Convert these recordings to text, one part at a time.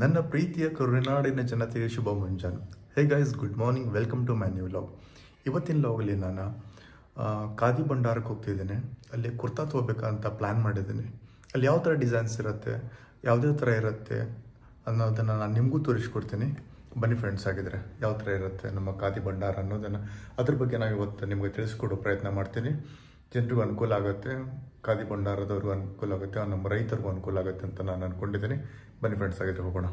ನನ್ನ ಪ್ರೀತಿಯ ಕರುನಾಡಿನ ಜನತೆಗೆ ಶುಭ ಮುಂಜಾನೆ. Hey guys good morning welcome to my new vlog ಇವತ್ತಿನ ಲಾಗಲ್ಲಿ ನಾನು ಖಾದಿ ಭಂಡಾರಕ್ಕೆ ಹೋಗ್ತಿದ್ದೇನೆ. ಅಲ್ಲಿ ಕುರ್ತಾ ತೊಗೋಬೇಕಂತ ಪ್ಲ್ಯಾನ್ ಮಾಡಿದ್ದೀನಿ. ಅಲ್ಲಿ ಯಾವ ಥರ ಡಿಸೈನ್ಸ್ ಇರುತ್ತೆ, ಯಾವುದೇ ಥರ ಇರುತ್ತೆ ಅನ್ನೋದನ್ನು ನಾನು ನಿಮಗೂ ತೋರಿಸ್ಕೊಡ್ತೀನಿ. ಬನ್ನಿ ಫ್ರೆಂಡ್ಸ್ ಆಗಿದ್ರೆ, ಯಾವ ಥರ ಇರುತ್ತೆ ನಮ್ಮ ಖಾದಿ ಭಂಡಾರ ಅನ್ನೋದನ್ನು. ಅದ್ರ ಬಗ್ಗೆ ನಾವು ಇವತ್ತು ನಿಮಗೆ ತಿಳಿಸ್ಕೊಡೋ ಪ್ರಯತ್ನ ಮಾಡ್ತೀನಿ. ಜನರಿಗೂ ಅನುಕೂಲ ಆಗುತ್ತೆ, ಖಾದಿ ಭಂಡಾರದವ್ರಿಗೂ ಅನುಕೂಲ ಆಗುತ್ತೆ, ನಮ್ಮ ರೈತರಿಗೂ ಅನುಕೂಲ ಆಗುತ್ತೆ ಅಂತ ನಾನು ಅಂದ್ಕೊಂಡಿದ್ದೀನಿ ಬನ್ನಿ ಫ್ರೆಂಡ್ಸ್ ಆಗಿದ್ರೆ ಹೋಗೋಣ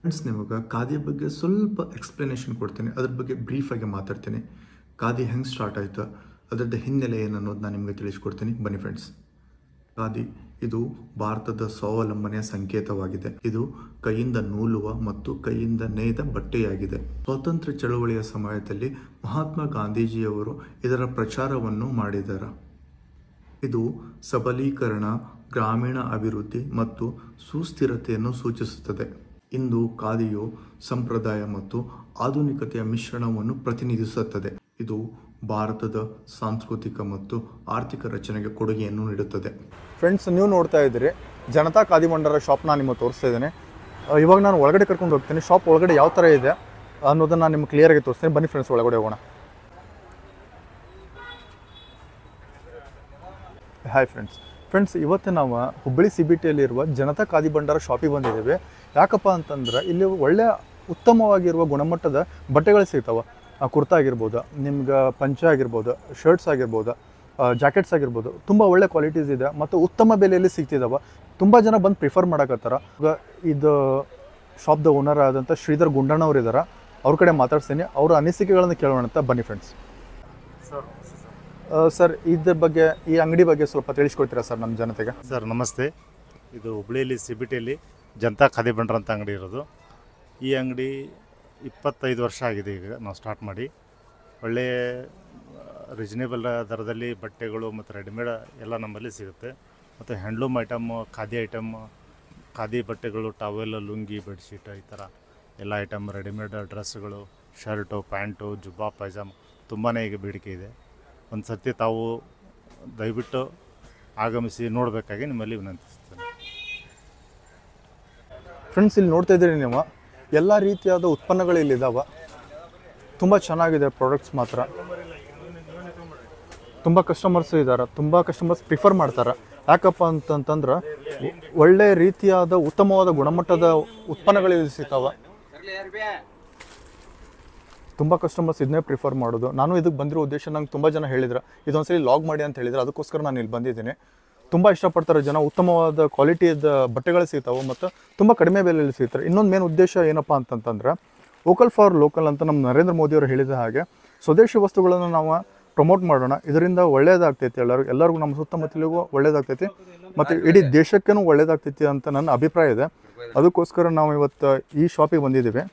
ಫ್ರೆಂಡ್ಸ್ ನಿಮಗೆ ಖಾದಿ ಬಗ್ಗೆ ಸ್ವಲ್ಪ ಎಕ್ಸ್ಪ್ಲನೇಷನ್ ಕೊಡ್ತೀನಿ. ಅದ್ರ ಬಗ್ಗೆ ಬ್ರೀಫಾಗಿ ಮಾತಾಡ್ತೀನಿ. ಖಾದಿ ಹೆಂಗೆ ಸ್ಟಾರ್ಟ್ ಆಯಿತು, ಅದರದ್ದು ಹಿನ್ನೆಲೆ ಏನು ಅನ್ನೋದು ನಾನು ನಿಮಗೆ ತಿಳಿಸ್ಕೊಡ್ತೀನಿ. ಬನ್ನಿ ಫ್ರೆಂಡ್ಸ್ ಖಾದಿ ಇದು ಭಾರತದ ಸ್ವಾವಲಂಬನೆಯ ಸಂಕೇತವಾಗಿದೆ. ಇದು ಕೈಯಿಂದ ನೂಲುವ ಮತ್ತು ಕೈಯಿಂದ ನೇಯ್ದ ಬಟ್ಟೆಯಾಗಿದೆ. ಸ್ವಾತಂತ್ರ್ಯ ಚಳವಳಿಯ ಸಮಯದಲ್ಲಿ ಮಹಾತ್ಮ ಗಾಂಧೀಜಿಯವರು ಇದರ ಪ್ರಚಾರವನ್ನು ಮಾಡಿದರು ಇದು ಸಬಲೀಕರಣ ಗ್ರಾಮೀಣ ಅಭಿವೃದ್ಧಿ ಮತ್ತು ಸುಸ್ಥಿರತೆಯನ್ನು ಸೂಚಿಸುತ್ತದೆ. ಇಂದು ಖಾದಿಯು ಸಂಪ್ರದಾಯ ಮತ್ತು ಆಧುನಿಕತೆಯ ಮಿಶ್ರಣವನ್ನು ಪ್ರತಿನಿಧಿಸುತ್ತದೆ. ಇದು ಭಾರತದ ಸಾಂಸ್ಕೃತಿಕ ಮತ್ತು ಆರ್ಥಿಕ ರಚನೆಗೆ ಕೊಡುಗೆಯನ್ನು ನೀಡುತ್ತದೆ. ಫ್ರೆಂಡ್ಸ್ ನೀವು ನೋಡ್ತಾ ಇದ್ದೀರಿ, ಜನತಾ ಖಾದಿ ಶಾಪ್ ನಾನು ನಿಮಗೆ ತೋರಿಸ್ತಾ ಇದ್ದೇನೆ. ಇವಾಗ ನಾನು ಒಳಗಡೆ ಕರ್ಕೊಂಡು ಹೋಗ್ತೀನಿ. ಶಾಪ್ ಒಳಗಡೆ ಯಾವ ಥರ ಇದೆ ಅನ್ನೋದನ್ನು ನಾನು ನಿಮ್ಗೆ ಕ್ಲಿಯರಾಗಿ ತೋರಿಸ್ತೀನಿ. ಬನ್ನಿ ಫ್ರೆಂಡ್ಸ್ ಒಳಗಡೆ ಹೋಗೋಣ. ಹಾಯ್ ಫ್ರೆಂಡ್ಸ್ ಫ್ರೆಂಡ್ಸ್ ಇವತ್ತು ನಾವು ಹುಬ್ಬಳ್ಳಿ ಸಿ ಬಿ ಟಿಯಲ್ಲಿರುವ ಜನತಾ ಖಾದಿ ಭಂಡಾರ ಶಾಪಿಗೆ ಬಂದಿದ್ದೇವೆ. ಯಾಕಪ್ಪ ಅಂತಂದ್ರೆ ಇಲ್ಲಿ ಒಳ್ಳೆ ಉತ್ತಮವಾಗಿರುವ ಗುಣಮಟ್ಟದ ಬಟ್ಟೆಗಳು ಸಿಗ್ತಾವೆ. ಕುರ್ತಾ ಆಗಿರ್ಬೋದು, ನಿಮ್ಗೆ ಪಂಚೆ ಆಗಿರ್ಬೋದು ಶರ್ಟ್ಸ್ ಆಗಿರ್ಬೋದು ಜಾಕೆಟ್ಸ್ ಆಗಿರ್ಬೋದು, ತುಂಬ ಒಳ್ಳೆ ಕ್ವಾಲಿಟೀಸ್ ಇದೆ ಮತ್ತು ಉತ್ತಮ ಬೆಲೆಯಲ್ಲಿ ಸಿಗ್ತಿದ್ದಾವೆ ತುಂಬ ಜನ ಬಂದು ಪ್ರಿಫರ್ ಮಾಡಕತ್ತಾರ. ಈಗ ಇದು ಶಾಪ್ದ ಓನರ್ ಆದಂಥ ಶ್ರೀಧರ್ ಗುಂಡಣ್ಣವ್ರು ಇದ್ದಾರೆ ಅವ್ರ ಕಡೆ ಮಾತಾಡ್ತೀನಿ ಅವರ ಅನಿಸಿಕೆಗಳನ್ನು ಕೇಳೋಣ ಅಂತ ಬನ್ನಿ ಫ್ರೆಂಡ್ಸ್ ಸರ್, ಇದ್ರ ಬಗ್ಗೆ, ಈ ಅಂಗಡಿ ಬಗ್ಗೆ ಸ್ವಲ್ಪ ತಿಳಿಸ್ಕೊಡ್ತೀರಾ ಸರ್ ನಮ್ಮ ಜನತೆಗೆ? ಸರ್, ನಮಸ್ತೆ. ಇದು ಹುಬ್ಳಿಯಲ್ಲಿ, ಸಿಬಿಟಿಯಲ್ಲಿ ಜನತಾ ಖಾದಿ ಬಂಡ್ರ ಅಂತ ಅಂಗಡಿ ಇರೋದು. ಈ ಅಂಗಡಿ ಇಪ್ಪತ್ತೈದು ವರ್ಷ ಆಗಿದೆ ಈಗ ನಾವು ಸ್ಟಾರ್ಟ್ ಮಾಡಿ. ಒಳ್ಳೆಯ ರಿಜನೇಬಲ್ ದರದಲ್ಲಿ ಬಟ್ಟೆಗಳು ಮತ್ತು ರೆಡಿಮೇಡ್ ಎಲ್ಲ ನಮ್ಮಲ್ಲಿ ಸಿಗುತ್ತೆ. ಮತ್ತು handloom item khadi item khadi ಬಟ್ಟೆಗಳು ಟವೆಲ್ ಲುಂಗಿ ಬೆಡ್ಶೀಟ್ ಈ ಥರ ಎಲ್ಲ ಐಟಮ್ ರೆಡಿಮೇಡ್ ಡ್ರೆಸ್ಗಳು ಶರ್ಟು ಪ್ಯಾಂಟು ಜುಬ್ಬಾ ಪೈಜಾಮ್ ತುಂಬಾ ಈಗ ಬೇಡಿಕೆ ಇದೆ. ಒಂದು ಸರ್ತಿ ತಾವು ದಯವಿಟ್ಟು ಆಗಮಿಸಿ ನೋಡಬೇಕಾಗಿ ನಿಮ್ಮಲ್ಲಿ ವಿನಂತಿಸ್ತೇನೆ ಫ್ರೆಂಡ್ಸ್ ಇಲ್ಲಿ ನೋಡ್ತಾ ಇದ್ದೀರಿ ನೀವು. ಎಲ್ಲ ರೀತಿಯಾದ ಉತ್ಪನ್ನಗಳು ಇಲ್ಲಿದ್ದಾವೆ ತುಂಬ ಚೆನ್ನಾಗಿದೆ ಪ್ರಾಡಕ್ಟ್ಸ್ ಮಾತ್ರ. ತುಂಬ ಕಸ್ಟಮರ್ಸ್ ಇದ್ದಾರೆ ತುಂಬ ಕಸ್ಟಮರ್ಸ್ ಪ್ರಿಫರ್ ಮಾಡ್ತಾರೆ. ಯಾಕಪ್ಪ ಅಂತಂತಂದ್ರೆ, ಒಳ್ಳೆ ರೀತಿಯಾದ ಉತ್ತಮವಾದ ಗುಣಮಟ್ಟದ ಉತ್ಪನ್ನಗಳು ಇಲ್ಲಿ ಸಿಗ್ತಾವೆ. ತುಂಬ ಕಸ್ಟಮರ್ಸ್ ಇದನ್ನೇ ಪ್ರಿಫರ್ ಮಾಡೋದು. ನಾನು ಇದಕ್ಕೆ ಬಂದಿರೋ ಉದ್ದೇಶ ನಂಗೆ ತುಂಬ ಜನ ಹೇಳಿದ್ರು ಇದೊಂದ್ಸಲಿ ಲಾಗ್ ಮಾಡಿ ಅಂತ ಹೇಳಿದ್ರು, ಅದಕ್ಕೋಸ್ಕರ ನಾನು ಇಲ್ಲಿ ಬಂದಿದ್ದೀನಿ. ತುಂಬ ಇಷ್ಟಪಡ್ತಾರೆ ಜನ, ಉತ್ತಮವಾದ ಕ್ವಾಲಿಟಿಯದ ಬಟ್ಟೆಗಳು ಸಿಗ್ತಾವೆ ಮತ್ತು ತುಂಬ ಕಡಿಮೆ ಬೆಲೆಯಲ್ಲಿ ಸಿಗ್ತಾರೆ. ಇನ್ನೊಂದು ಮೇನ್ ಉದ್ದೇಶ ಏನಪ್ಪ ಅಂತಂತಂದ್ರೆ ವೋಕಲ್ ಫಾರ್ ಲೋಕಲ್ ಅಂತ ನಮ್ಮ ನರೇಂದ್ರ ಮೋದಿ ಅವರು ಹೇಳಿದ ಹಾಗೆ, ಸ್ವದೇಶಿ ವಸ್ತುಗಳನ್ನು ನಾವು ಪ್ರಮೋಟ್ ಮಾಡೋಣ. ಇದರಿಂದ ಒಳ್ಳೆಯದಾಗ್ತೈತಿ ಎಲ್ಲರಿಗೂ ಎಲ್ಲರಿಗೂ ನಮ್ಮ ಸುತ್ತಮುತ್ತಲಿಗೂ ಒಳ್ಳೇದಾಗ್ತೈತಿ ಮತ್ತು ಇಡೀ ದೇಶಕ್ಕೂ ಒಳ್ಳೇದಾಗ್ತೈತಿ ಅಂತ ನನ್ನ ಅಭಿಪ್ರಾಯ ಇದೆ. ಅದಕ್ಕೋಸ್ಕರ ನಾವು ಇವತ್ತು ಈ ಶಾಪಿಗೆ ಬಂದಿದ್ದೀವಿ.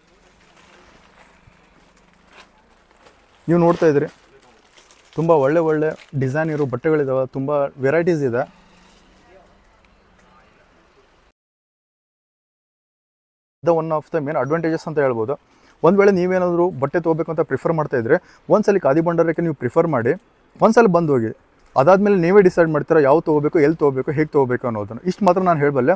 ನೀವು ನೋಡ್ತಾ ಇದ್ದೀರಿ. ತುಂಬ ಒಳ್ಳೆ ಒಳ್ಳೆ ಡಿಸೈನ್ ಇರೋ ಬಟ್ಟೆಗಳಿದಾವೆ. ತುಂಬ ವೆರೈಟೀಸ್ ಇದೆ. ಇದು one of the main advantages ಅಂತ ಹೇಳ್ಬೋದು. ಒಂದು ವೇಳೆ ನೀವೇನಾದರೂ ಬಟ್ಟೆ ತೊಗೋಬೇಕು ಅಂತ ಪ್ರಿಫರ್ ಮಾಡ್ತಾ ಇದ್ರೆ ಸಲ ಖಾದಿ ಭಂಡಾರಕ್ಕೆ ನೀವು ಪ್ರಿಫರ್ ಮಾಡಿ ಒಂದ್ಸಲ ಬಂದು ಹೋಗಿ, ಅದಾದಮೇಲೆ ನೀವೇ ಡಿಸೈಡ್ ಮಾಡ್ತೀರಾ ಯಾವ ತೊಗೋಬೇಕು, ಎಲ್ಲಿ ತೊಗೋಬೇಕು, ಹೇಗೆ ತೊಗೋಬೇಕು ಅನ್ನೋದನ್ನು. ಇಷ್ಟು ಮಾತ್ರ ನಾನು ಹೇಳಬಲ್ಲೆ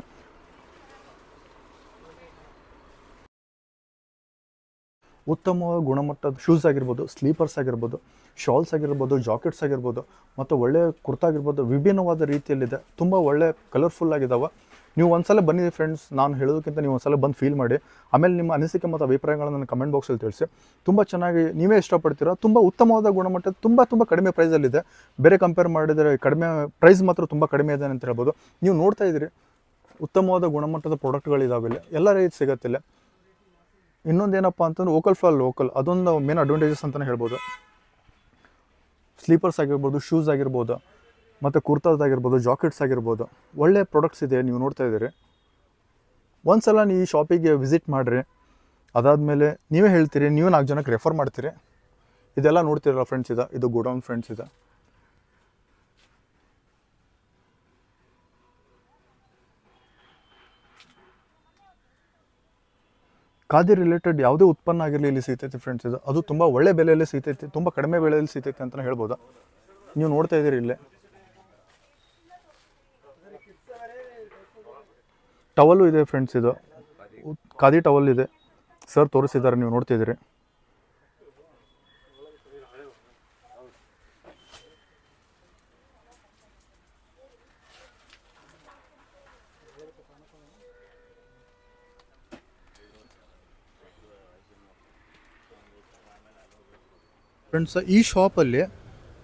ಉತ್ತಮ ಗುಣಮಟ್ಟದ ಶೂಸ್ ಆಗಿರ್ಬೋದು ಸ್ಲೀಪರ್ಸ್ ಆಗಿರ್ಬೋದು ಶಾಲ್ಸ್ ಆಗಿರ್ಬೋದು ಜಾಕೆಟ್ಸ್ ಆಗಿರ್ಬೋದು, ಮತ್ತು ಒಳ್ಳೆಯ ಕುರ್ತಾ ಆಗಿರ್ಬೋದು, ವಿಭಿನ್ನವಾದ ರೀತಿಯಲ್ಲಿದೆ. ತುಂಬ ಒಳ್ಳೆ ಕಲರ್ಫುಲ್ ಆಗಿದ್ದಾವೆ ನೀವು ಒಂದ್ಸಲ ಬನ್ನಿ ಫ್ರೆಂಡ್ಸ್ ನಾನು ಹೇಳೋದಕ್ಕಿಂತ ನೀವು ಒಂದ್ಸಲ ಬಂದು ಫೀಲ್ ಮಾಡಿ. ಆಮೇಲೆ ನಿಮ್ಮ ಅನಿಸಿಕೆ ಮತ್ತು ಅಭಿಪ್ರಾಯಗಳನ್ನು ನನ್ನ ಕಮೆಂಟ್ ಬಾಕ್ಸಲ್ಲಿ ತಿಳಿಸಿ. ತುಂಬ ಚೆನ್ನಾಗಿ ನೀವೇ ಇಷ್ಟಪಡ್ತೀರಾ? ತುಂಬ ಉತ್ತಮವಾದ ಗುಣಮಟ್ಟ ತುಂಬ ತುಂಬ ಕಡಿಮೆ ಪ್ರೈಸಲ್ಲಿದೆ ಬೇರೆ ಕಂಪೇರ್ ಮಾಡಿದರೆ ಕಡಿಮೆ ಪ್ರೈಸ್ ಮಾತ್ರ ತುಂಬ ಕಡಿಮೆ ಇದೆ ಅಂತ ಹೇಳ್ಬೋದು. ನೀವು ನೋಡ್ತಾ ಇದ್ದೀರಿ. ಉತ್ತಮವಾದ ಗುಣಮಟ್ಟದ ಪ್ರಾಡಕ್ಟ್ಗಳಿದಾವೆ ಇಲ್ಲಿ. ಎಲ್ಲ ರೀತಿ ಸಿಗತ್ತಿಲ್ಲ ಇನ್ನೊಂದೇನಪ್ಪ ಅಂತಂದ್ರೆ ವೋಕಲ್ ಫಾರ್ ಲೋಕಲ್, ಅದೊಂದು ಮೇನ್ ಅಡ್ವಾಂಟೇಜಸ್ ಅಂತಲೇ ಹೇಳ್ಬೋದು. ಸ್ಲೀಪರ್ಸ್ ಆಗಿರ್ಬೋದು, ಶೂಸ್ ಆಗಿರ್ಬೋದು, ಮತ್ತು ಕುರ್ತಾಸ್ ಆಗಿರ್ಬೋದು ಜಾಕೆಟ್ಸ್ ಆಗಿರ್ಬೋದು, ಒಳ್ಳೆ ಪ್ರಾಡಕ್ಟ್ಸ್ ಇದೆ, ನೀವು ನೋಡ್ತಾ ಇದ್ದೀರಿ. ಒಂದ್ಸಲ ನೀವು ಈ ಶಾಪಿಗೆ ವಿಸಿಟ್ ಮಾಡಿರಿ, ಅದಾದಮೇಲೆ ನೀವೇ ಹೇಳ್ತೀರಿ, ನೀವು ನಾಲ್ಕು ಜನಕ್ಕೆ ರೆಫರ್ ಮಾಡ್ತೀರಿ. ಇದೆಲ್ಲ ನೋಡ್ತೀರಲ್ಲ ಫ್ರೆಂಡ್ಸ್ ಇದೆ, ಇದು ಗೋಡೌನ್ ಫ್ರೆಂಡ್ಸ್ ಇದೆ. ಖಾದಿ ರಿಲೇಟೆಡ್ ಯಾವುದೇ ಉತ್ಪನ್ನ ಆಗಿರಲಿ ಇಲ್ಲಿ ಸಿಗ್ತೈತಿ ಫ್ರೆಂಡ್ಸ್ ಇದು. ಅದು ತುಂಬ ಒಳ್ಳೆ ಬೆಲೆಯಲ್ಲಿ ಸಿಗ್ತೈತಿ, ತುಂಬ ಕಡಿಮೆ ಬೆಲೆಯಲ್ಲಿ ಸಿಗ್ತೈತಿ ಅಂತಲೇ ಹೇಳ್ಬೋದು? ನೀವು ನೋಡ್ತಾ ಇದ್ದೀರಿ ಇಲ್ಲೇ. ಟವಲು ಇದೆ ಫ್ರೆಂಡ್ಸ್ ಇದು. ಖಾದಿ ಟವಲ್ ಇದೆ. ಸರ್ ತೋರಿಸಿದ್ದಾರೆ, ನೀವು ನೋಡ್ತಿದ್ದೀರಿ ಫ್ರೆಂಡ್ಸ್ ಈ ಶಾಪಲ್ಲಿ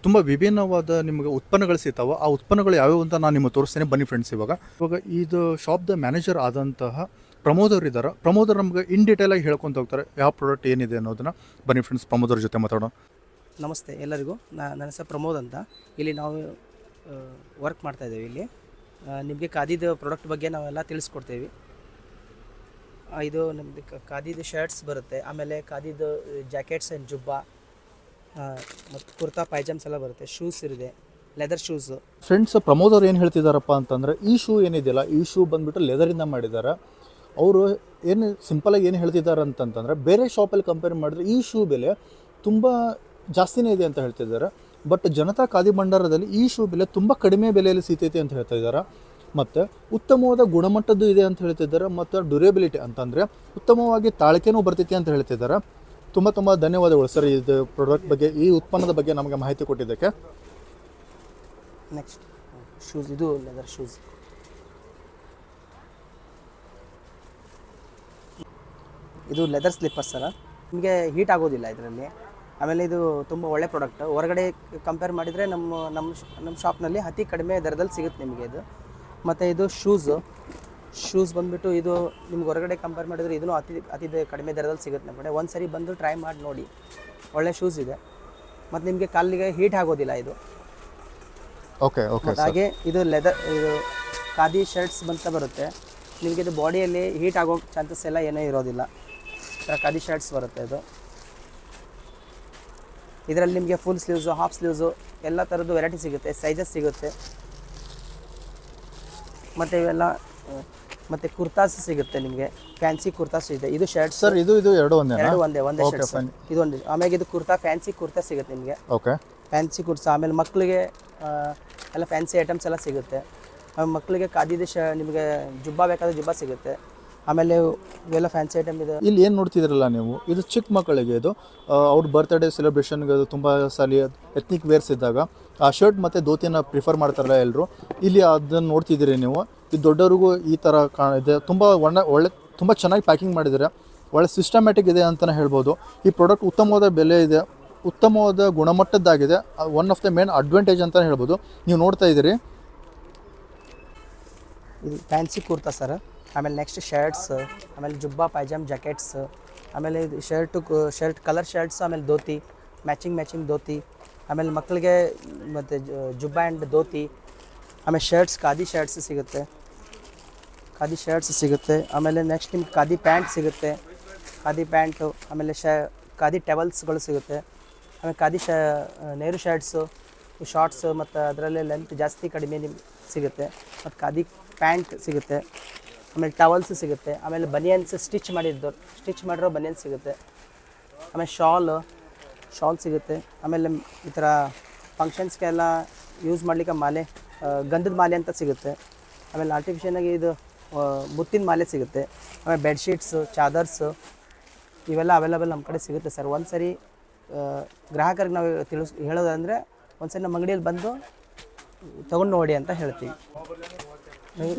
ತುಂಬ ವಿಭಿನ್ನವಾದ ನಿಮಗೆ ಉತ್ಪನ್ನಗಳು ಸಿಗ್ತಾವೆ. ಆ ಉತ್ಪನ್ನಗಳು ಯಾವ್ಯಾವ ಅಂತ ನಾನು ನಿಮಗೆ ತೋರಿಸ್ತೇನೆ. ಬನ್ನಿ ಫ್ರೆಂಡ್ಸ್ ಇವಾಗ. ಇವಾಗ ಇದು ಶಾಪ್ದ ಮ್ಯಾನೇಜರ್ ಆದಂತಹ ಪ್ರಮೋದ್ ಅವ್ರು ಇದ್ದಾರೆ ಪ್ರಮೋದ್ ಅವ್ರು ನಮ್ಗೆ ಇನ್ ಡೀಟೇಲ್ ಆಗಿ ಹೇಳ್ಕೊಂತ ಹೋಗ್ತಾರೆ. ಯಾವ ಪ್ರಾಡಕ್ಟ್ ಏನಿದೆ ಅನ್ನೋದನ್ನ. ಬನ್ನಿ ಫ್ರೆಂಡ್ಸ್ ಪ್ರಮೋದ್ ಅವ್ರ ಜೊತೆ ಮಾತಾಡೋಣ. ನಮಸ್ತೆ ಎಲ್ಲರಿಗೂ. ನಾ ನನ್ನ ಹೆಸರು ಪ್ರಮೋದ್ ಅಂತ. ಇಲ್ಲಿ ನಾವು ವರ್ಕ್ ಮಾಡ್ತಾ ಇದ್ದೇವೆ ಇಲ್ಲಿ. ನಿಮಗೆ ಖಾದಿದ ಪ್ರಾಡಕ್ಟ್ ಬಗ್ಗೆ ನಾವೆಲ್ಲ ತಿಳಿಸ್ಕೊಡ್ತೇವೆ. ಇದು ನಮ್ಮದು ಖಾದಿದ ಶರ್ಟ್ಸ್ ಬರುತ್ತೆ. ಆಮೇಲೆ ಖಾದಿದ ಜಾಕೆಟ್ಸ್ ಆ್ಯಂಡ್ ಜುಬ್ಬ ಮತ್ತು ಕುರ್ತಾ ಪೈಜಾಮ್ಸ್ ಎಲ್ಲ ಬರುತ್ತೆ. ಶೂಸ್ ಇರಿದೆ ಲೆದರ್ ಶೂಸ್ ಫ್ರೆಂಡ್ಸ್ ಪ್ರಮೋದ್ ಅವ್ರು ಏನು ಹೇಳ್ತಿದ್ದಾರಪ್ಪ ಅಂತಂದರೆ, ಈ ಶೂ ಏನಿದೆಯಲ್ಲ, ಈ ಶೂ ಬಂದ್ಬಿಟ್ಟು ಲೆದರಿಂದ ಮಾಡಿದ್ದಾರೆ ಅವರು ಏನು ಸಿಂಪಲಾಗಿ ಏನು ಹೇಳ್ತಿದ್ದಾರೆ ಅಂತಂತಂದರೆ, ಬೇರೆ ಶಾಪಲ್ಲಿ ಕಂಪೇರ್ ಮಾಡಿದ್ರೆ ಈ ಶೂ ಬೆಲೆ ತುಂಬ ಜಾಸ್ತಿನೇ ಇದೆ ಅಂತ ಹೇಳ್ತಿದ್ದಾರೆ ಬಟ್ ಜನತಾ ಖಾದಿ ಭಂಡಾರದಲ್ಲಿ ಈ ಶೂ ಬೆಲೆ ತುಂಬ ಕಡಿಮೆ ಬೆಲೆಯಲ್ಲಿ ಸಿಗ್ತೈತೆ ಅಂತ ಹೇಳ್ತಿದ್ದಾರೆ ಮತ್ತು ಉತ್ತಮವಾದ ಗುಣಮಟ್ಟದ್ದು ಇದೆ ಅಂತ ಹೇಳ್ತಿದ್ದಾರೆ ಮತ್ತು ಡ್ಯೂರೇಬಿಲಿಟಿ ಅಂತಂದರೆ ಉತ್ತಮವಾಗಿ ತಾಳಿಕೆನೂ ಬರ್ತೈತಿ ಅಂತ ಹೇಳ್ತಿದ್ದಾರೆ ತುಂಬ ತುಂಬ ಧನ್ಯವಾದಗಳು ಸರ್ ಇದು ಪ್ರಾಡಕ್ಟ್ ಬಗ್ಗೆ, ಈ ಉತ್ಪನ್ನದ ಬಗ್ಗೆ ನಮಗೆ ಮಾಹಿತಿ ಕೊಟ್ಟಿದ್ದಕ್ಕೆ. ನೆಕ್ಸ್ಟ್ ಶೂಸ್ ಇದು ಲೆದರ್ ಶೂಸ್ ಇದು ಲೆದರ್ ಸ್ಲಿಪ್ಪರ್ಸ್ ಸರ್. ನಿಮಗೆ ಹೀಟ್ ಆಗೋದಿಲ್ಲ ಇದರಲ್ಲಿ. ಆಮೇಲೆ ಇದು ತುಂಬ ಒಳ್ಳೆ ಪ್ರಾಡಕ್ಟ್ ಹೊರಗಡೆ ಕಂಪೇರ್ ಮಾಡಿದರೆ ನಮ್ಮ ನಮ್ಮ ನಮ್ಮ ಶಾಪ್ನಲ್ಲಿ ಅತಿ ಕಡಿಮೆ ದರದಲ್ಲಿ ಸಿಗುತ್ತೆ ನಿಮಗೆ ಇದು. ಮತ್ತು ಇದು ಶೂಸು ಶೂಸ್ ಬಂದುಬಿಟ್ಟು ಇದು ನಿಮ್ಗೆ ಹೊರಗಡೆ ಕಂಪೇರ್ ಮಾಡಿದರೆ ಇದನ್ನು ಅತಿ ಅತಿ ಕಡಿಮೆ ದರದಲ್ಲಿ ಸಿಗುತ್ತೆ ನಮ್ಮ ಕಡೆ. ಒಂದು ಸರಿ ಬಂದು ಟ್ರೈ ಮಾಡಿ ನೋಡಿ. ಒಳ್ಳೆ ಶೂಸ್ ಇದೆ. ಮತ್ತು ನಿಮಗೆ ಕಾಲಿಗೆ ಹೀಟ್ ಆಗೋದಿಲ್ಲ ಇದು. ಓಕೆ ಓಕೆ ಹಾಗೆ ಇದು ಲೆದರ್ ಇದು ಖಾದಿ ಶರ್ಟ್ಸ್ ಬಂತ ಬರುತ್ತೆ. ನಿಮಗೆ ಇದು ಬಾಡಿಯಲ್ಲಿ ಹೀಟ್ ಆಗೋ ಚಾನ್ಸಸ್ ಎಲ್ಲ ಏನೂ ಇರೋದಿಲ್ಲ. ಥರ ಖಾದಿ ಶರ್ಟ್ಸ್ ಬರುತ್ತೆ ಇದು. ಇದರಲ್ಲಿ ನಿಮಗೆ ಫುಲ್ ಸ್ಲೀವ್ಸು ಹಾಫ್ ಸ್ಲೀವ್ಸು ಎಲ್ಲ ಥರದ್ದು ವೆರೈಟಿ ಸಿಗುತ್ತೆ ಸೈಜಸ್ ಸಿಗುತ್ತೆ. ಮತ್ತು ಇವೆಲ್ಲ ಮತ್ತು ಕುರ್ತಾಸ್ ಸಿಗುತ್ತೆ ನಿಮಗೆ. ಫ್ಯಾನ್ಸಿ ಕುರ್ತಾಸ್ ಇದೆ. ಇದು ಶರ್ಟ್ ಸರ್ ಇದು ಇದು ಎರಡು ಒಂದೇ ಎರಡು ಒಂದೇ ಒಂದೇ ಶರ್ಟ್ ಇದು ಒಂದು. ಆಮೇಲೆ ಇದು ಕುರ್ತಾ ಫ್ಯಾನ್ಸಿ ಕುರ್ತಾ ಸಿಗುತ್ತೆ ನಿಮಗೆ. Okay fancy kurta. ಆಮೇಲೆ ಮಕ್ಕಳಿಗೆ ಎಲ್ಲ ಫ್ಯಾನ್ಸಿ ಐಟಮ್ಸ್ ಎಲ್ಲ ಸಿಗುತ್ತೆ. ಮಕ್ಕಳಿಗೆ ಕಾದಿದ ಶ ನಿಮಗೆ ಜುಬ್ಬಾ ಬೇಕಾದ್ರೆ ಜುಬ್ಬಾ ಸಿಗುತ್ತೆ. ಆಮೇಲೆ ಇವೆಲ್ಲ ಫ್ಯಾನ್ಸಿ ಐಟಮ್ ಇದೆ. ಇಲ್ಲಿ ಏನು ನೋಡ್ತಿದ್ರಲ್ಲ ನೀವು? ಇದು ಚಿಕ್ಕ ಮಕ್ಕಳಿಗೆ ಇದು. ಅವ್ರ ಬರ್ತ್ಡೇ ಸೆಲೆಬ್ರೇಷನ್ಗೆ ಅದು ತುಂಬ ಸಲ ಎತ್ನಿಕ್ ವೇರ್ಸ್ ಇದ್ದಾಗ ಆ ಶರ್ಟ್ ಮತ್ತು ಧೋತಿನ ಪ್ರಿಫರ್ ಮಾಡ್ತಾರಲ್ಲ ಎಲ್ಲರೂ ಇಲ್ಲಿ ಅದನ್ನು ನೋಡ್ತಿದ್ದೀರಿ ನೀವು. ಇದು ದೊಡ್ಡವ್ರಿಗೂ ಈ ಥರ ಕಾಣಿದೆ ತುಂಬ ಒಳ್ಳೆ ಒಳ್ಳೆ ತುಂಬ ಚೆನ್ನಾಗಿ ಪ್ಯಾಕಿಂಗ್ ಮಾಡಿದ್ದಾರೆ. ಒಳ್ಳೆ ಸಿಸ್ಟಮ್ಯಾಟಿಕ್ ಇದೆ ಅಂತಲೇ ಹೇಳ್ಬೋದು. ಈ ಪ್ರಾಡಕ್ಟ್ ಉತ್ತಮವಾದ ಬೆಲೆ ಇದೆ. ಉತ್ತಮವಾದ ಗುಣಮಟ್ಟದ್ದಾಗಿದೆ. One of the main advantage ಅಂತಲೇ ಹೇಳ್ಬೋದು. ನೀವು ನೋಡ್ತಾ ಇದ್ದೀರಿ. ಇದು ಫ್ಯಾನ್ಸಿ ಕುರ್ತಾ ಸರ್ ಆಮೇಲೆ ನೆಕ್ಸ್ಟ್ ಶರ್ಟ್ಸ್ ಆಮೇಲೆ ಜುಬ್ಬಾ ಪೈಜಾಮ್ ಜಾಕೆಟ್ಸ್ ಆಮೇಲೆ ಇದು ಶರ್ಟು ಶರ್ಟ್ ಕಲರ್ ಶರ್ಟ್ಸ್ ಆಮೇಲೆ ಧೋತಿ ಮ್ಯಾಚಿಂಗ್ ಮ್ಯಾಚಿಂಗ್ ಧೋತಿ, ಆಮೇಲೆ ಮಕ್ಕಳಿಗೆ ಮತ್ತು ಜುಬ್ಬಾ ಆ್ಯಂಡ್ ಧೋತಿ, ಆಮೇಲೆ ಶರ್ಟ್ಸ್ ಖಾದಿ ಶರ್ಟ್ಸ್ ಸಿಗುತ್ತೆ. ಖಾದಿ ಶರ್ಟ್ಸ್ ಸಿಗುತ್ತೆ, ಆಮೇಲೆ ನೆಕ್ಸ್ಟ್ ನಿಮ್ಗೆ ಖಾದಿ ಪ್ಯಾಂಟ್ ಸಿಗುತ್ತೆ, ಖಾದಿ ಪ್ಯಾಂಟು, ಆಮೇಲೆ ಶ, ಖಾದಿ ಟೆವಲ್ಸ್ಗಳು ಸಿಗುತ್ತೆ, ಆಮೇಲೆ ಖಾದಿ ಶ ನೇರು ಶರ್ಟ್ಸು ಶಾರ್ಟ್ಸು ಮತ್ತು ಅದರಲ್ಲೇ ಲೆಂತ್ ಜಾಸ್ತಿ ಕಡಿಮೆ ನಿಮ್ಗೆ ಸಿಗುತ್ತೆ, ಮತ್ತು ಖಾದಿ ಪ್ಯಾಂಟ್ ಸಿಗುತ್ತೆ, ಆಮೇಲೆ ಟವಲ್ಸ್ ಸಿಗುತ್ತೆ, ಆಮೇಲೆ ಬನಿಯನ್ಸ್ ಸ್ಟಿಚ್ ಮಾಡಿದ್ದು, ಸ್ಟಿಚ್ ಮಾಡಿರೋ ಬನಿಯನ್ಸ್ ಸಿಗುತ್ತೆ, ಆಮೇಲೆ ಶಾಲ್ ಶಾಲ್ ಸಿಗುತ್ತೆ, ಆಮೇಲೆ ಈ ಥರ ಫಂಕ್ಷನ್ಸ್ಗೆಲ್ಲ ಯೂಸ್ ಮಾಡಲಿಕ್ಕೆ ಮಾಲೆ ಗಂಧದ ಮಾಲೆ ಅಂತ ಸಿಗುತ್ತೆ, ಆಮೇಲೆ ಆರ್ಟಿಫಿಷಿಯಲಾಗಿ ಇದು ಮುತ್ತಿನ ಮಾಲೆ ಸಿಗುತ್ತೆ. ಆಮೇಲೆ ಬೆಡ್ಶೀಟ್ಸು ಚಾದರ್ಸು ಇವೆಲ್ಲ ಅವೈಲಬಲ್ ನಮ್ಮ ಕಡೆ ಸಿಗುತ್ತೆ ಸರ್ ಒಂದು ಸರಿ ಗ್ರಾಹಕರಿಗೆ ನಾವು ತಿಳಿಸ್, ಹೇಳೋದಂದರೆ ಒಂದು ಸರಿ ನಮ್ಮ ಅಂಗಡಿಯಲ್ಲಿ ಬಂದು ತೊಗೊಂಡು ನೋಡಿ ಅಂತ ಹೇಳ್ತೀವಿ.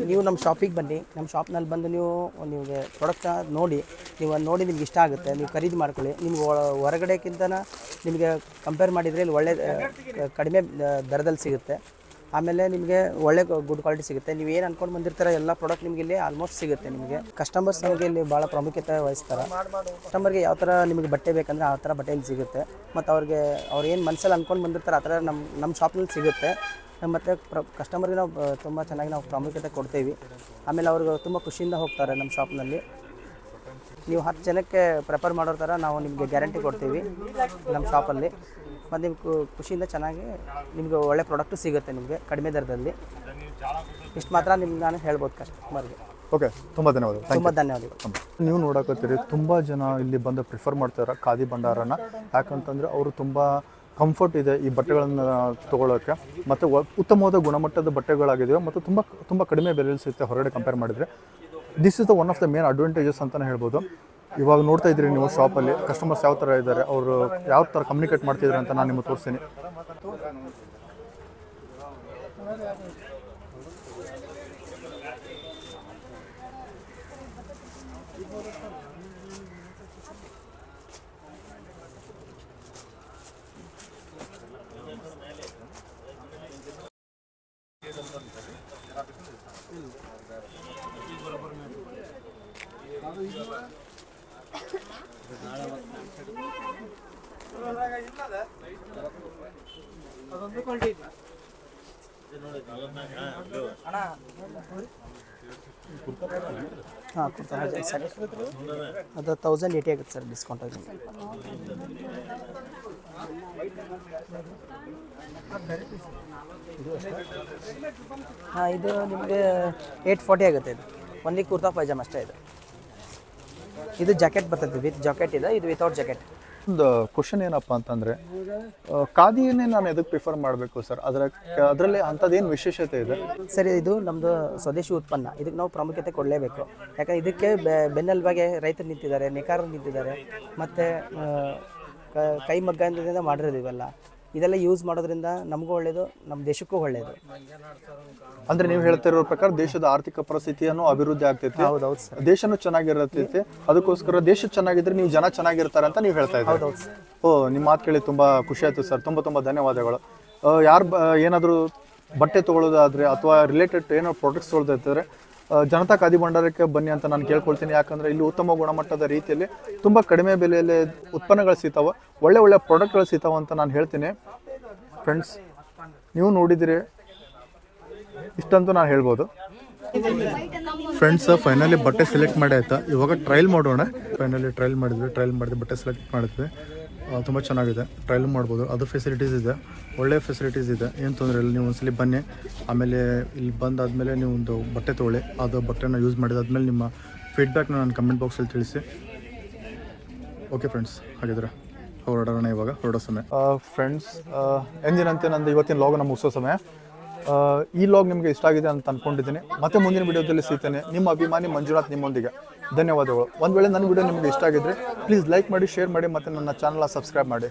ನೀವು- ನಮ್ಮ ಶಾಪಿಗೆ ಬನ್ನಿ. ನಮ್ಮ ಶಾಪ್ನಲ್ಲಿ ಬಂದು ನೀವು ನಿಮಗೆ ಪ್ರಾಡಕ್ಟ್ ನೋಡಿ, ನೀವು ನೋಡಿ ನಿಮ್ಗೆ ಇಷ್ಟ ಆಗುತ್ತೆ. ನೀವು ಖರೀದಿ ಮಾಡ್ಕೊಳ್ಳಿ. ನಿಮ್ಗೆ ಹೊರಗಡೆಕ್ಕಿಂತ ನಿಮಗೆ ಕಂಪೇರ್ ಮಾಡಿದರೆ ಇಲ್ಲಿ ಒಳ್ಳೆ ಕಡಿಮೆ ದರದಲ್ಲಿ ಸಿಗುತ್ತೆ. ಆಮೇಲೆ ನಿಮಗೆ ಒಳ್ಳೆ ಗುಡ್ ಕ್ವಾಲಿಟಿ ಸಿಗುತ್ತೆ. ನೀವು ಏನು ಅನ್ಕೊಂಡು ಬಂದಿರ್ತಾರೆ, ಎಲ್ಲ ಪ್ರಾಡಕ್ಟ್ ನಿಮಗೆ ಇಲ್ಲಿ ಆಲ್ಮೋಸ್ಟ್ ಸಿಗುತ್ತೆ ನಿಮಗೆ. ಕಸ್ಟಮರ್ಸ್ ನಮಗೆ ಇಲ್ಲಿ ಭಾಳ ಪ್ರಾಮುಖ್ಯತೆ ವಹಿಸ್ತಾರೆ. ಕಸ್ಟಮರ್ಗೆ ಯಾವ ಥರ ನಿಮಗೆ ಬಟ್ಟೆ ಬೇಕಂದ್ರೆ ಆ ಥರ ಬಟ್ಟೆ ಸಿಗುತ್ತೆ. ಮತ್ತು ಅವ್ರಿಗೆ ಅವ್ರು ಏನು ಮನಸ್ಸಲ್ಲಿ ಅನ್ಕೊಂಡು ಬಂದಿರ್ತಾರೆ, ಆ ಥರ ನಮ್ಮ ನಮ್ಮ ಶಾಪ್ನಲ್ಲಿ ಸಿಗುತ್ತೆ. ಮತ್ತು ಪ್ರ ಕಸ್ಟಮರ್ಗೆ ನಾವು ತುಂಬ ಚೆನ್ನಾಗಿ ನಾವು ಪ್ರಾಮುಖ್ಯತೆ ಕೊಡ್ತೀವಿ. ಆಮೇಲೆ ಅವ್ರಿಗೆ ತುಂಬ ಖುಷಿಯಿಂದ ಹೋಗ್ತಾರೆ ನಮ್ಮ ಶಾಪ್ನಲ್ಲಿ ನೀವು ಹತ್ತು ಜನಕ್ಕೆ ಪ್ರಿಪೇರ್ ಮಾಡೋ ಥರ ನಾವು ನಿಮಗೆ ಗ್ಯಾರಂಟಿ ಕೊಡ್ತೀವಿ ನಮ್ಮ ಶಾಪಲ್ಲಿ ಮತ್ತು ನಿಮ್ಗೆ ಖುಷಿಯಿಂದ ಚೆನ್ನಾಗಿ ನಿಮಗೆ ಒಳ್ಳೆ ಪ್ರಾಡಕ್ಟು ಸಿಗುತ್ತೆ ನಿಮಗೆ ಕಡಿಮೆ ದರದಲ್ಲಿ. ಇಷ್ಟು ಮಾತ್ರ ನಿಮ್ಗೆ ನಾನು ಹೇಳ್ಬೋದು ಕಸ್ಟಮರ್ಗೆ ಓಕೆ ತುಂಬ ಧನ್ಯವಾದಗಳು. ತುಂಬ ಧನ್ಯವಾದಗಳು. ನೀವು ನೋಡಕತ್ತೀರಿ ತುಂಬ ಜನ ಇಲ್ಲಿ ಬಂದು ಪ್ರಿಫರ್ ಮಾಡ್ತಾರೆ ಖಾದಿ ಭಂಡಾರನ. ಯಾಕಂತಂದರೆ ಅವರು ತುಂಬ ಕಂಫರ್ಟ್ ಇದೆ ಈ ಬಟ್ಟೆಗಳನ್ನು ತೊಗೊಳೋಕ್ಕೆ. ಮತ್ತು ಉತ್ತಮವಾದ ಗುಣಮಟ್ಟದ ಬಟ್ಟೆಗಳಾಗಿದೆ ಮತ್ತು ತುಂಬ ತುಂಬ ಕಡಿಮೆ ಬೆಲೆಯಲ್ಲಿ ಸಿಗುತ್ತೆ ಹೊರಗಡೆ ಕಂಪೇರ್ ಮಾಡಿದರೆ. This is the one of the main advantages ಅಂತಲೇ ಹೇಳ್ಬೋದು. ಇವಾಗ ನೋಡ್ತಾ ಇದ್ದೀರಿ ನೀವು ಶಾಪಲ್ಲಿ ಕಸ್ಟಮರ್ಸ್ ಯಾವ ಥರ ಇದ್ದಾರೆ, ಅವರು ಯಾವ ಥರ ಕಮ್ಯುನಿಕೇಟ್ ಮಾಡ್ತಿದ್ದಾರೆ ಅಂತ ನಾನು ನಿಮಗೆ ತೋರಿಸ್ತೀನಿ. ಹಾಂ, ಕುರ್ತಾ ಸರ್ ಅದು ತೌಸಂಡ್ ಏಯ್ಟಿ ಆಗುತ್ತೆ ಸರ್ ಡಿಸ್ಕೌಂಟ್ ಆಗಿ. ಹಾಂ, ಇದು ನಿಮಗೆ ಏಯ್ಟ್ ಫಾರ್ಟಿ ಆಗುತ್ತೆ ಇದು. ಒನ್ಲಿ ಕುರ್ತಾ ಪೈಜಾಮ ಅಷ್ಟೇ ಇದು. ಇದು ಜಾಕೆಟ್ ಬರ್ತದೆ, ವಿತ್ ಜಾಕೆಟ್ ಇದೆ, ಇದು ವಿತೌಟ್ ಜಾಕೆಟ್ ಒಂದು ಕ್ವಶನ್ ಏನಪ್ಪ ಅಂತಂದರೆ ಖಾದಿಯನ್ನೇ ನಾನು ಎದಕ್ಕೆ ಪ್ರಿಫರ್ ಮಾಡಬೇಕು ಸರ್ ಅದರ ಅದರಲ್ಲಿ ಅಂಥದ್ದೇನು ವಿಶೇಷತೆ ಇದೆ? ಸರಿ ಇದು ನಮ್ಮದು ಸ್ವದೇಶಿ ಉತ್ಪನ್ನ. ಇದಕ್ಕೆ ನಾವು ಪ್ರಾಮುಖ್ಯತೆ ಕೊಡಲೇಬೇಕು. ಯಾಕಂದ್ರೆ ಇದಕ್ಕೆ ಬೆನ್ನೆಲುಬಾಗೆ ರೈತರು ನಿಂತಿದ್ದಾರೆ, ನೇಕಾರರು ನಿಂತಿದ್ದಾರೆ. ಮತ್ತು ಕೈ ಮಗ್ಗದಿಂದ ಮಾಡಿರೋದು ಇವೆಲ್ಲ. ಇದೆಲ್ಲ ಯೂಸ್ ಮಾಡೋದ್ರಿಂದ ನಮಗೂ ಒಳ್ಳೇದು ನಮ್ಮ ದೇಶಕ್ಕೂ ಒಳ್ಳೇದು. ಅಂದ್ರೆ ನೀವು ಹೇಳ್ತಿರೋ ಪ್ರಕಾರ ದೇಶದ ಆರ್ಥಿಕ ಪರಿಸ್ಥಿತಿಯನ್ನು ಅಭಿವೃದ್ಧಿ ಆಗ್ತೈತಿ. ಹೌದೌದು ಸರ್. ದೇಶನೂ ಚೆನ್ನಾಗಿರತೈತಿ. ಅದಕ್ಕೋಸ್ಕರ ದೇಶ ಚೆನ್ನಾಗಿದ್ರೆ ನೀವು ಜನ ಚೆನ್ನಾಗಿರ್ತಾರೆ ಅಂತ ನೀವು ಹೇಳ್ತಾ ಇದ್ದೀರಿ. ಹೌದೌದು ಸರ್. ಓ ನಿಮ್ಮ ಮಾತು ಕೇಳಿ ತುಂಬಾ ಖುಷಿ ಆಯ್ತು ಸರ್. ತುಂಬಾ ತುಂಬಾ ಧನ್ಯವಾದಗಳು. ಯಾರು ಏನಾದರೂ ಬಟ್ಟೆ ತಗೊಳ್ಳೋದಾದ್ರೆ ಅಥವಾ ರಿಲೇಟೆಡ್ ಏನೋ ಪ್ರಾಡಕ್ಟ್ಸ್ ತೊಗೊಳ್ತಿರ್ತಾರೆ ಜನತಾ ಖಾದಿ ಭಂಡಾರಕ್ಕೆ ಬನ್ನಿ ಅಂತ ನಾನು ಕೇಳ್ಕೊಳ್ತೀನಿ. ಯಾಕಂದ್ರೆ ಇಲ್ಲಿ ಉತ್ತಮ ಗುಣಮಟ್ಟದ ರೀತಿಯಲ್ಲಿ ತುಂಬ ಕಡಿಮೆ ಬೆಲೆಯಲ್ಲಿ ಉತ್ಪನ್ನಗಳು ಸಿಗ್ತಾವೆ. ಒಳ್ಳೆ ಒಳ್ಳೆ ಪ್ರಾಡಕ್ಟ್ಗಳು ಸಿಗ್ತಾವೆ ಅಂತ ನಾನು ಹೇಳ್ತೀನಿ. ಫ್ರೆಂಡ್ಸ್ ನೀವು ನೋಡಿದಿರಿ. ಇಷ್ಟಂತೂ ನಾನು ಹೇಳ್ಬೋದು. ಫ್ರೆಂಡ್ಸ್ ಫೈನಲಿ ಬಟ್ಟೆ ಸೆಲೆಕ್ಟ್ ಮಾಡಿ ಆಯ್ತಾ? ಇವಾಗ ಟ್ರಯಲ್ ಮಾಡೋಣ. ಫೈನಲಿ ಟ್ರಯಲ್ ಮಾಡಿದ್ವಿ ಟ್ರಯಲ್ ಮಾಡಿದ್ವಿ ಬಟ್ಟೆ ಸೆಲೆಕ್ಟ್ ಮಾಡಿದ್ವಿ. ತುಂಬ ಚೆನ್ನಾಗಿದೆ. ಟ್ರಯಲ್ ಮಾಡ್ಬೋದು. ಅದು ಫೆಸಿಲಿಟೀಸ್ ಇದೆ. ಒಳ್ಳೆಯ ಫೆಸಿಲಿಟೀಸ್ ಇದೆ. ಏನು ತೊಂದರೆ ಇಲ್ಲ. ನೀವು ಒಂದ್ಸಲಿ ಬನ್ನಿ. ಆಮೇಲೆ ಇಲ್ಲಿ ಬಂದಾದಮೇಲೆ ನೀವು ಒಂದು ಬಟ್ಟೆ ತೊಗೊಳ್ಳಿ. ಅದು ಬಟ್ಟೆನ ಯೂಸ್ ಮಾಡಿದಾದ್ಮೇಲೆ ನಿಮ್ಮ ಫೀಡ್ಬ್ಯಾಕ್ನ ನಾನು ಕಮೆಂಟ್ ಬಾಕ್ಸಲ್ಲಿ ತಿಳಿಸಿ. ಓಕೆ ಫ್ರೆಂಡ್ಸ್ ಹಾಗಿದ್ರೆ ಹೊರಡೋಣ ಇವಾಗ ಹೊರಡೋ ಸಮಯ. ಫ್ರೆಂಡ್ಸ್ ಎಂದಿನಂತೆ ನಂದು ಇವತ್ತಿನ ಲಾಗ್ ನಮ್ಮ ಮುಗಿಸೋ ಸಮಯ. ಈ ಲಾಗ್ ನಿಮಗೆ ಇಷ್ಟ ಆಗಿದೆ ಅಂತ ಅಂದ್ಕೊಂಡಿದ್ದೀನಿ ಮತ್ತೆ ಮುಂದಿನ ವಿಡಿಯೋದಲ್ಲಿ ಸಿಗ್ತೇನೆ. ನಿಮ್ಮ ಅಭಿಮಾನಿ ಮಂಜುನಾಥ್ ನಿಮ್ಮೊಂದಿಗೆ. ಧನ್ಯವಾದಗಳು. ಒಂದು ವೇಳೆ ನನ್ನ ವಿಡಿಯೋ ನಿಮಗೆ ಇಷ್ಟ ಆಗಿದ್ರೆ ಪ್ಲೀಸ್ ಲೈಕ್ ಮಾಡಿ ಶೇರ್ ಮಾಡಿ ಮತ್ತು ನನ್ನ ಚಾನಲ್ನ ಸಬ್ಸ್ಕ್ರೈಬ್ ಮಾಡಿ.